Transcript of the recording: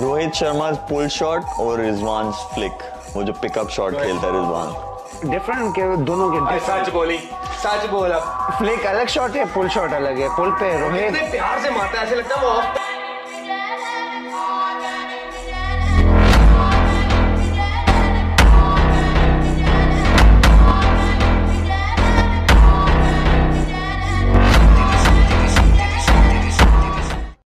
Rohit Sharma pull shot और Rizwan flick वो जो पिकअप शॉट खेलता है रिजवान। डिफरेंट के दोनों के सच बोली सच बोल। अब फ्लिक अलग शॉट है पुल शॉट अलग है? पुल पे रोहित। प्यार से मारता है ऐसे लगता है वो